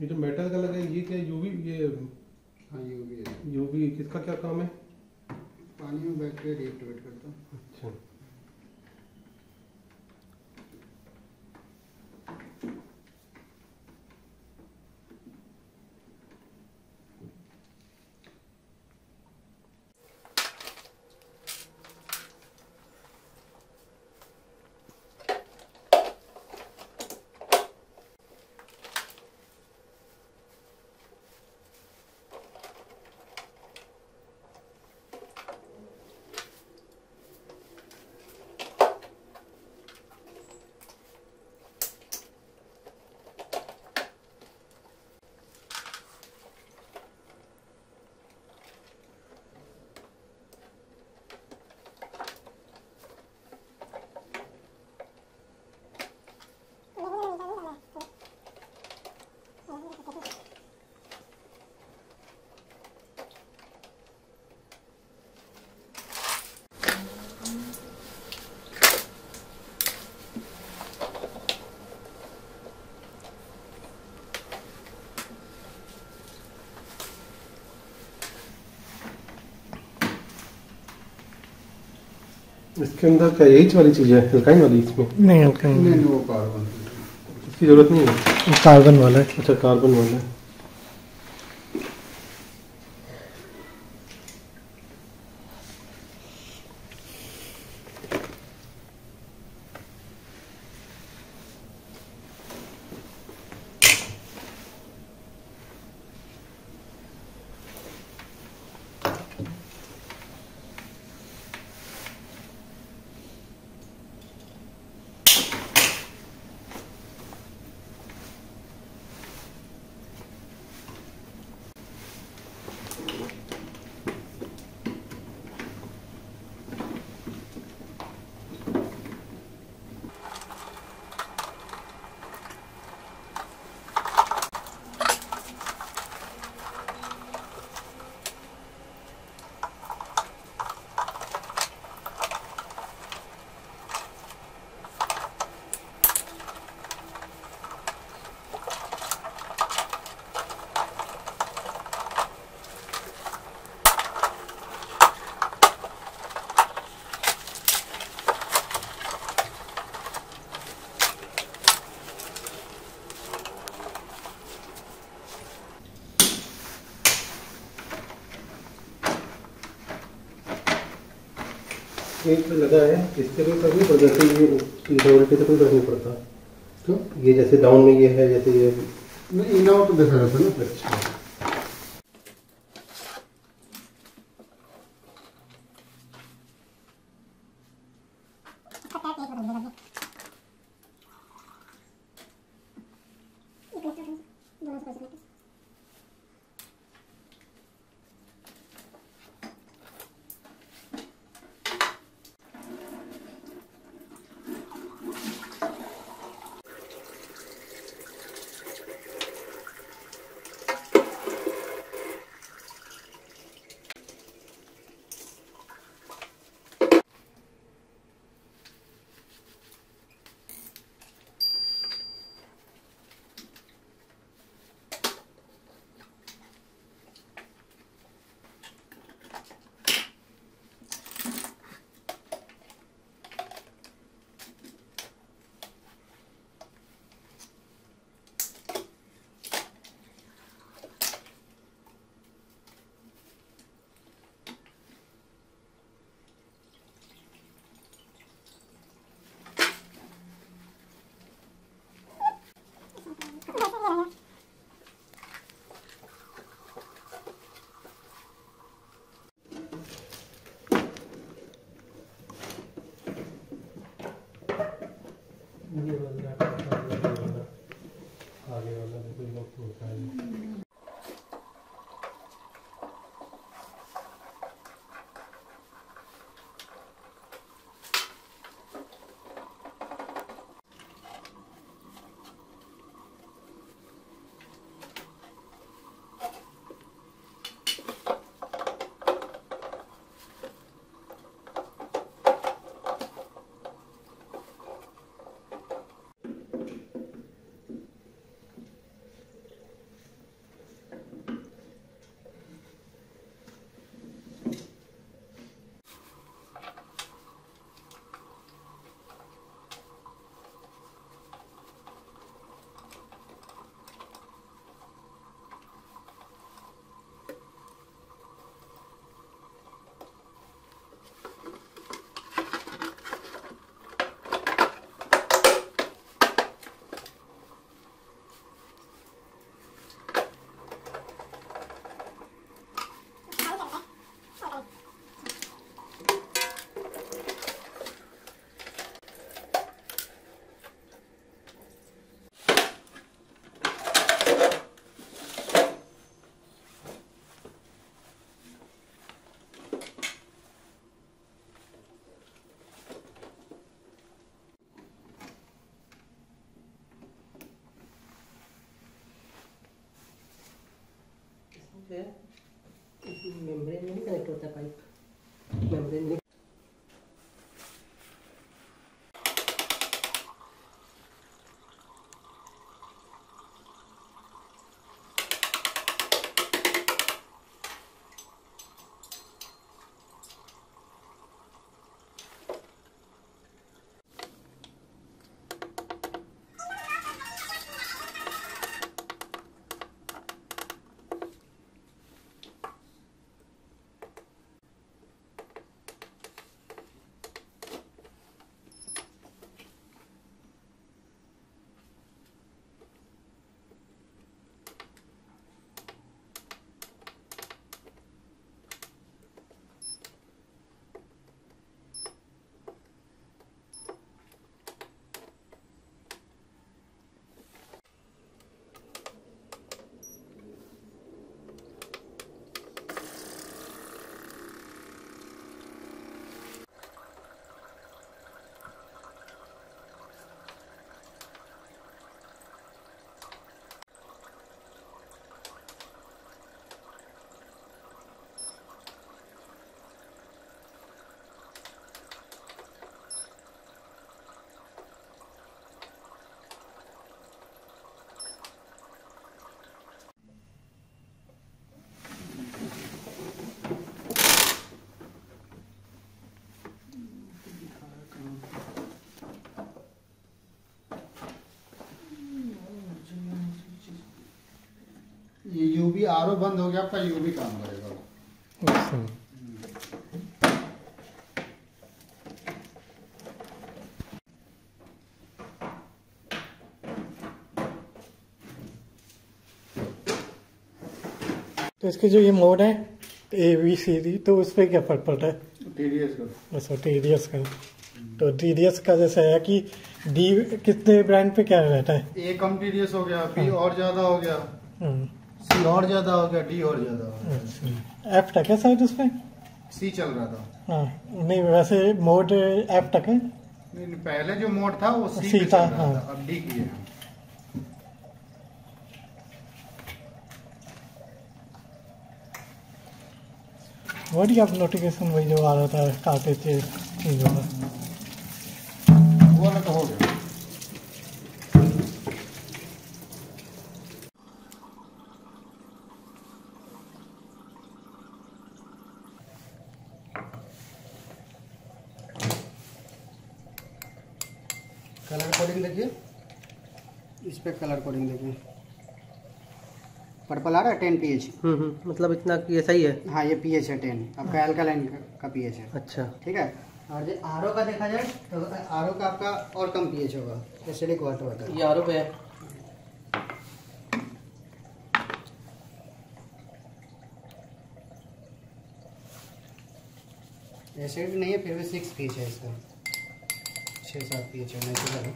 ये जो मेटल का लगा है ये क्या यूवी ये हाँ यूवी है। यूवी किसका क्या काम है? पानी में बैठ के रिएक्टिवेट करता हूँ। अच्छा। इसके अंदर क्या एच वाली चीज़ है? अल्काइन वाली इसमें? नहीं ही नहीं। नहीं, वो कार्बन इसकी ज़रूरत नहीं है? कार्बन वाला है। अच्छा कार्बन वाला है। एक लगा है इससे लिए कभी और जैसे ये इनोवेटिव तो कोई फ़र्क नहीं पड़ता। तो ये जैसे डाउन में ये है, जैसे ये नहीं इन आउट देखा जाता है ना अच्छा ये वाला आगे वाला कोई लोग होता है। मेम्ब्रेन में नहीं कनेक्ट होता पाइप। मेम्ब्रेन ये यूवी आर बंद हो गया आपका यूवी काम करेगा अच्छा। तो इसके जो ये मोड है ए बी सी डी तो उस पर क्या फ़र्क पड़ता है टीडीएस का। अच्छा टी डी एस का। तो टी डी एस का जैसे है कि डी कितने ब्रांड पे क्या रहता है? ए कम टीडीएस हो गया बी और ज़्यादा हो गया। हम्म, सी और ज़्यादा हो गया डी और ज़्यादा हो गया। अच्छा। एफ़ तक है शायद उसमें सी चल रहा था। हाँ नहीं वैसे मोड एफ़ तक है। नहीं, पहले जो मोड था वो सी सी था, हाँ। था अब डी की है। वही अब नोटिफिकेशन वही जो आ रहा था काटे थे चीज़ों का वो वाला तो हो गया कलर कोडिंग देखिए। इस पे कलर कोडिंग देखिए। पर्पल आ रहा है टेन पी एच मतलब इतना ये सही है? हाँ ये पी एच है टेन आपका एल्कालाइन का पी एच है। अच्छा। ठीक है? और जो आर का देखा जाए तो आर का आपका और कम पी एच होगा एसिडिक वाटर होता है। ये आर पे है। एसिड नहीं है फिर भी सिक्स पी एच है इसका। छः सात पी एच है नेचुरल है।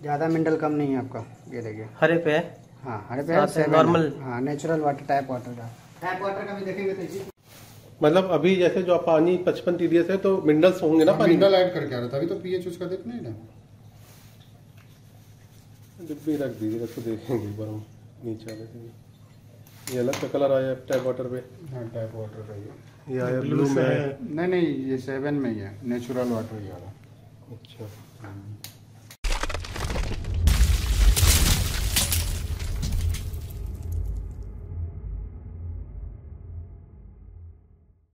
ज़्यादा मिनरल कम नहीं है आपका ये देखिए। हरे पे है? हाँ हरे पे normal। है। हाँ। नेचुरल वाटर टैप वाटर का टैप वाटर का भी देखेंगे तो मतलब अभी जैसे जो पानी पचपन टीडीएस है तो मिनरल्स होंगे ना पानी मिनरल ऐड करके आ रहा था अभी तो पीएच उसका देखना ही ना। डिब्बी रख दीजिएगा तो देखेंगे एक बार हम नीचे वाले से ये अलग का कलर आया टैप वाटर पे। हाँ टैप वाटर का ये। ये आया ब्लू ब्लू में नहीं नहीं ये सेवन में ही है नेचुरल वाटर ही आ रहा। अच्छा। हाँ।